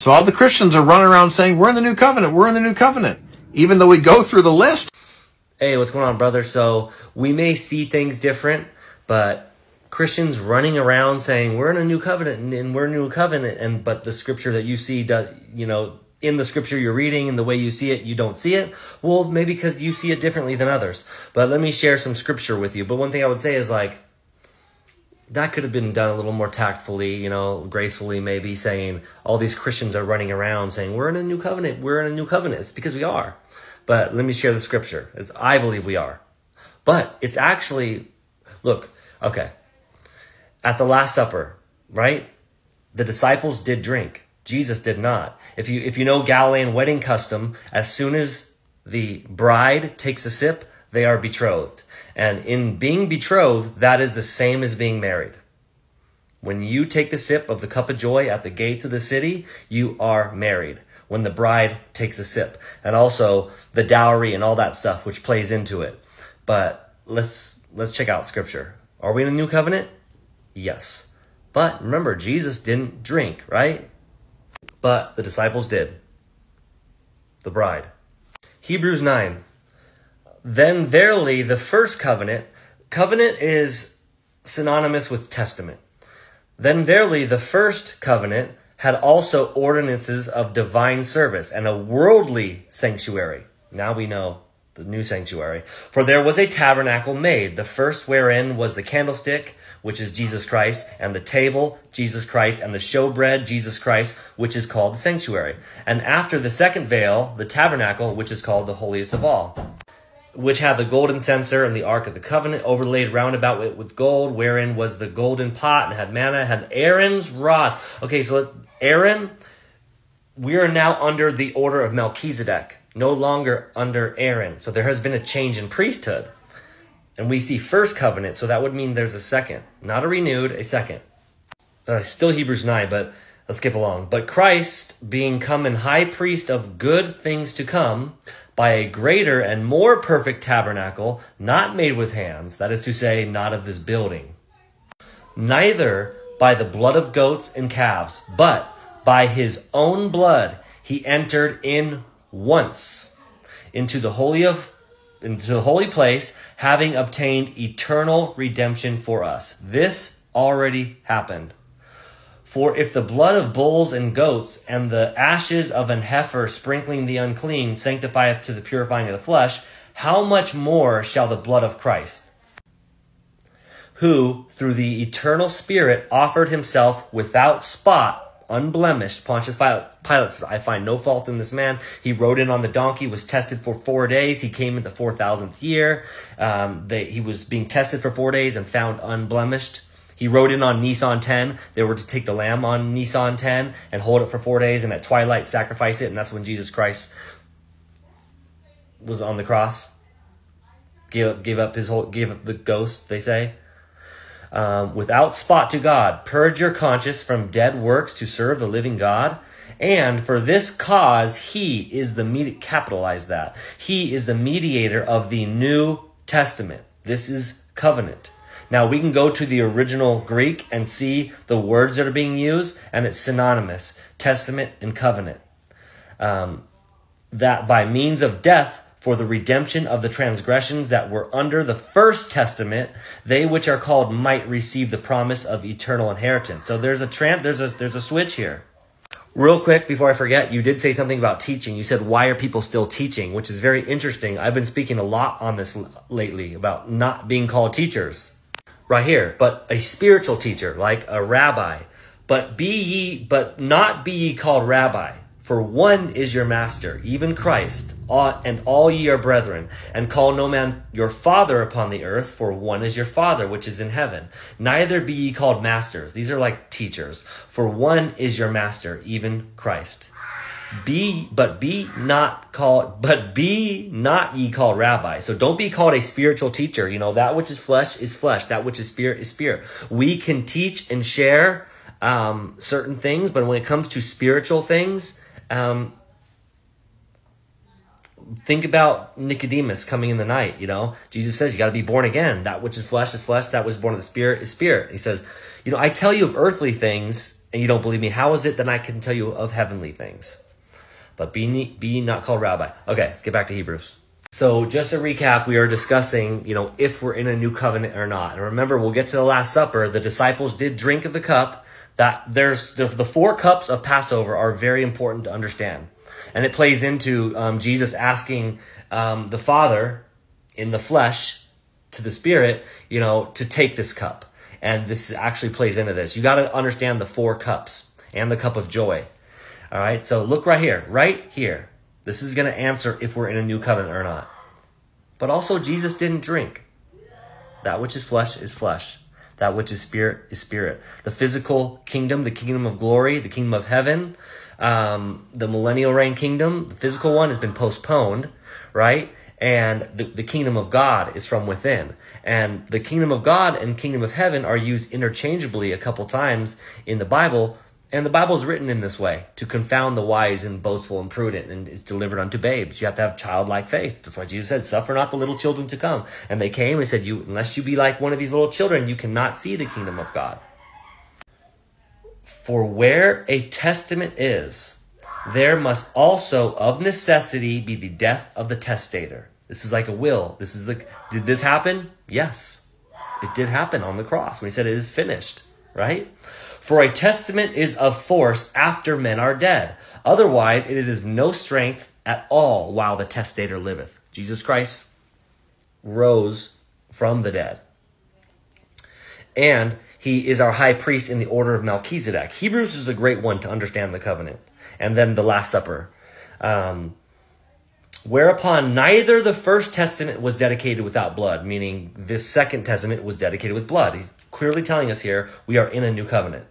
So all the Christians are running around saying, we're in the new covenant, we're in the new covenant. Even though we go through the list. Hey, what's going on, brother? So we may see things different, but Christians running around saying we're in a new covenant and we're a new covenant, and but the scripture that you see, does, you know, in the scripture you're reading and the way you see it, you don't see it. Well, maybe because you see it differently than others. But let me share some scripture with you. But one thing I would say is like that could have been done a little more tactfully, you know, gracefully, maybe saying all these Christians are running around saying, We're in a new covenant, we're in a new covenant. It's because we are. But let me share the scripture. It's, I believe we are. But it's actually, look, okay. At the Last Supper, right? The disciples did drink. Jesus did not. If you if you know Galilean wedding custom, as soon as the bride takes a sip, they are betrothed. And in being betrothed, that is the same as being married. When you take the sip of the cup of joy at the gates of the city, you are married. When the bride takes a sip. And also the dowry and all that stuff which plays into it. But let's let's check out scripture. Are we in a new covenant? Yes. But remember, Jesus didn't drink, right? But the disciples did. The bride. Hebrews 9. Then verily the first covenant, covenant is synonymous with testament. Then verily the first covenant had also ordinances of divine service and a worldly sanctuary. Now we know the new sanctuary. For there was a tabernacle made, the first wherein was the candlestick, which is Jesus Christ, and the table, Jesus Christ, and the showbread, Jesus Christ, which is called the sanctuary. And after the second veil, the tabernacle, which is called the holiest of all which had the golden censer and the ark of the covenant overlaid round about it with gold, wherein was the golden pot and had manna, had Aaron's rod. Okay, so Aaron, we are now under the order of Melchizedek, no longer under Aaron. So there has been a change in priesthood. And we see first covenant, so that would mean there's a second, not a renewed, a second. Uh, still Hebrews 9, but let's skip along. But Christ, being come and high priest of good things to come, by a greater and more perfect tabernacle, not made with hands, that is to say, not of this building. Neither by the blood of goats and calves, but by his own blood he entered in once into the holy of into the holy place, having obtained eternal redemption for us. This already happened. For if the blood of bulls and goats and the ashes of an heifer sprinkling the unclean sanctifieth to the purifying of the flesh, how much more shall the blood of Christ, who through the eternal Spirit offered himself without spot, unblemished, Pontius Pilate says, I find no fault in this man. He rode in on the donkey, was tested for four days. He came in the 4,000th year. Um, they, he was being tested for four days and found unblemished. He rode in on Nissan 10. They were to take the lamb on Nissan 10 and hold it for four days and at twilight sacrifice it. And that's when Jesus Christ was on the cross. Gave up, gave up his whole, gave up the ghost, they say. Um, without spot to God, purge your conscience from dead works to serve the living God. And for this cause, he is the med- capitalize that. He is the mediator of the New Testament. This is covenant. Now we can go to the original Greek and see the words that are being used, and it's synonymous testament and covenant. Um, that by means of death, for the redemption of the transgressions that were under the first testament, they which are called might receive the promise of eternal inheritance. So there's a tramp, there's a there's a switch here. Real quick before I forget, you did say something about teaching. You said why are people still teaching, which is very interesting. I've been speaking a lot on this lately about not being called teachers right here, but a spiritual teacher, like a rabbi. But be ye, but not be ye called rabbi. For one is your master, even Christ, and all ye are brethren. And call no man your father upon the earth, for one is your father, which is in heaven. Neither be ye called masters. These are like teachers. For one is your master, even Christ. Be, but be not called, but be not ye called rabbi. So don't be called a spiritual teacher. You know, that which is flesh is flesh. That which is spirit is spirit. We can teach and share, um, certain things, but when it comes to spiritual things, um, think about Nicodemus coming in the night, you know. Jesus says you got to be born again. That which is flesh is flesh, that was born of the spirit is spirit. He says, you know, I tell you of earthly things and you don't believe me, how is it that I can tell you of heavenly things? But be, be not called rabbi. Okay, let's get back to Hebrews. So just a recap, we are discussing, you know, if we're in a new covenant or not. And remember, we'll get to the Last Supper. The disciples did drink of the cup. That there's the, the four cups of Passover are very important to understand, and it plays into um, Jesus asking um, the Father in the flesh to the Spirit, you know, to take this cup. And this actually plays into this. You got to understand the four cups and the cup of joy. All right. So look right here, right here. This is going to answer if we're in a new covenant or not. But also, Jesus didn't drink. That which is flesh is flesh. That which is spirit is spirit. The physical kingdom, the kingdom of glory, the kingdom of heaven, um, the millennial reign kingdom, the physical one has been postponed, right? And the, the kingdom of God is from within. And the kingdom of God and kingdom of heaven are used interchangeably a couple times in the Bible and the Bible is written in this way to confound the wise and boastful and prudent, and is delivered unto babes. You have to have childlike faith. That's why Jesus said, "Suffer not the little children to come." And they came and said, "You, unless you be like one of these little children, you cannot see the kingdom of God." For where a testament is, there must also of necessity be the death of the testator. This is like a will. This is the. Did this happen? Yes, it did happen on the cross when he said, "It is finished." Right. For a testament is of force after men are dead. Otherwise, it is no strength at all while the testator liveth. Jesus Christ rose from the dead. And he is our high priest in the order of Melchizedek. Hebrews is a great one to understand the covenant. And then the Last Supper. Um, whereupon neither the first testament was dedicated without blood, meaning this second testament was dedicated with blood. He's clearly telling us here we are in a new covenant.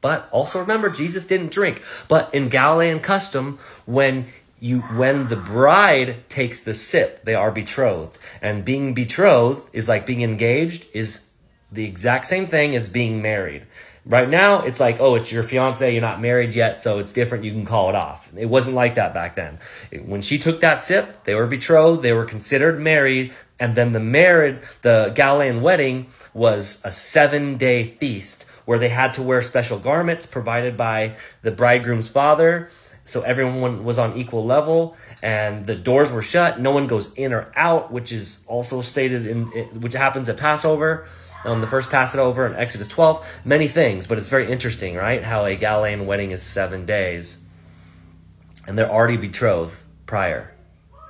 But also remember, Jesus didn't drink. But in Galilean custom, when you when the bride takes the sip, they are betrothed. And being betrothed is like being engaged, is the exact same thing as being married. Right now, it's like, oh, it's your fiance, you're not married yet, so it's different, you can call it off. It wasn't like that back then. When she took that sip, they were betrothed, they were considered married, and then the married, the Galilean wedding was a seven day feast where they had to wear special garments provided by the bridegroom's father. So everyone was on equal level and the doors were shut. No one goes in or out, which is also stated in, which happens at Passover. Um, the first Passover in Exodus 12, many things, but it's very interesting, right? How a Galilean wedding is seven days and they're already betrothed prior.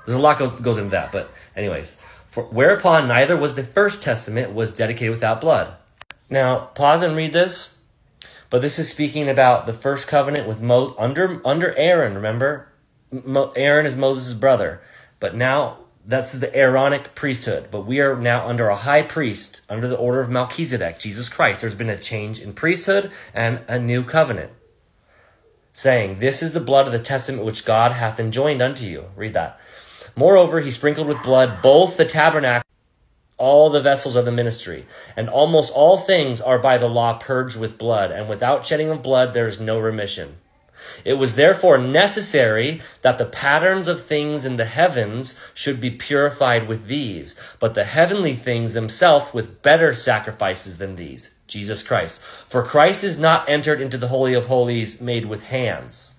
There's a lot goes into that, but anyways, for, whereupon neither was the first testament was dedicated without blood. Now, pause and read this. But this is speaking about the first covenant with Mo under under Aaron. Remember, Mo, Aaron is Moses' brother, but now that's the Aaronic priesthood. But we are now under a high priest under the order of Melchizedek, Jesus Christ. There's been a change in priesthood and a new covenant, saying, "This is the blood of the testament which God hath enjoined unto you." Read that. Moreover, he sprinkled with blood both the tabernacle all the vessels of the ministry. And almost all things are by the law purged with blood, and without shedding of blood there is no remission. It was therefore necessary that the patterns of things in the heavens should be purified with these, but the heavenly things themselves with better sacrifices than these, Jesus Christ. For Christ is not entered into the Holy of Holies made with hands,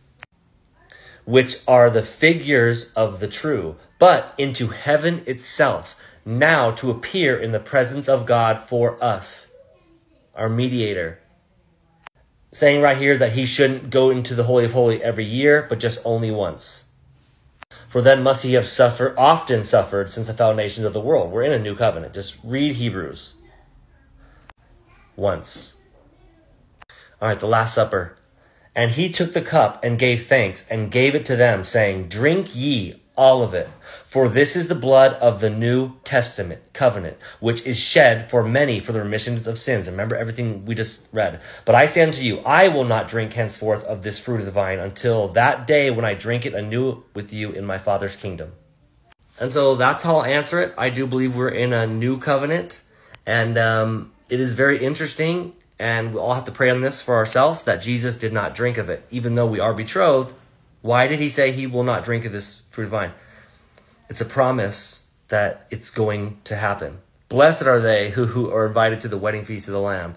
which are the figures of the true, but into heaven itself now to appear in the presence of God for us, our mediator. Saying right here that he shouldn't go into the Holy of Holy every year, but just only once. For then must he have suffered, often suffered since the foundations of the world. We're in a new covenant. Just read Hebrews. Once. All right, the Last Supper. And he took the cup and gave thanks and gave it to them, saying, Drink ye all of it. For this is the blood of the New Testament covenant, which is shed for many for the remissions of sins. Remember everything we just read. But I say unto you, I will not drink henceforth of this fruit of the vine until that day when I drink it anew with you in my Father's kingdom. And so that's how I'll answer it. I do believe we're in a new covenant, and um, it is very interesting. And we all have to pray on this for ourselves that Jesus did not drink of it, even though we are betrothed why did he say he will not drink of this fruit of vine? It's a promise that it's going to happen. Blessed are they who, who are invited to the wedding feast of the Lamb.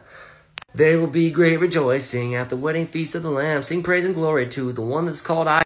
There will be great rejoicing at the wedding feast of the Lamb. Sing praise and glory to the one that's called I.